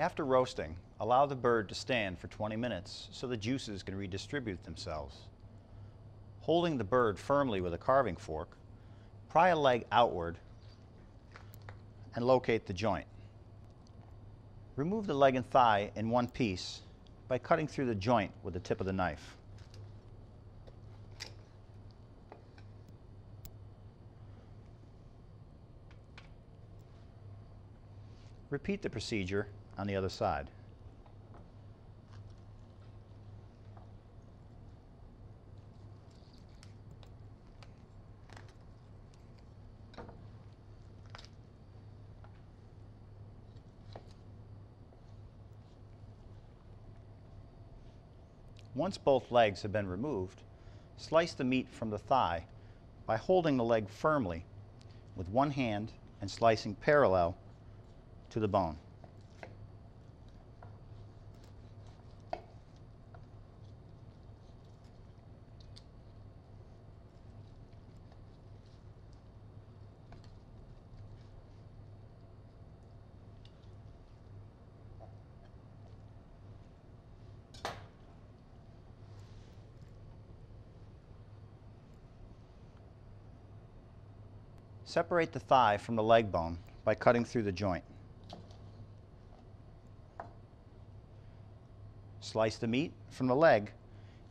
After roasting, allow the bird to stand for 20 minutes so the juices can redistribute themselves. Holding the bird firmly with a carving fork, pry a leg outward and locate the joint. Remove the leg and thigh in one piece by cutting through the joint with the tip of the knife. Repeat the procedure on the other side. Once both legs have been removed, slice the meat from the thigh by holding the leg firmly with one hand and slicing parallel to the bone. Separate the thigh from the leg bone by cutting through the joint. Slice the meat from the leg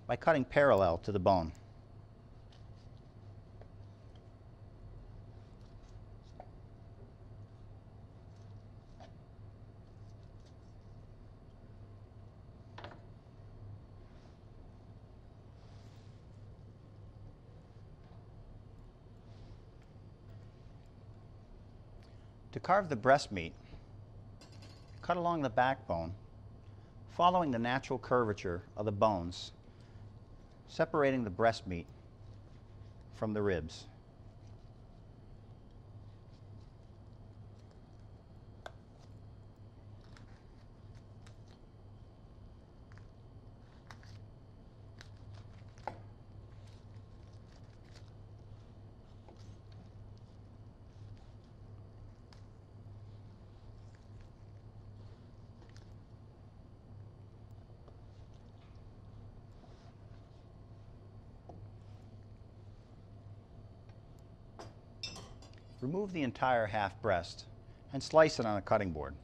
by cutting parallel to the bone. To carve the breast meat, cut along the backbone, following the natural curvature of the bones, separating the breast meat from the ribs. Remove the entire half breast and slice it on a cutting board.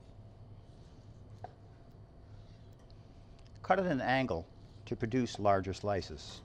Cut at an angle to produce larger slices.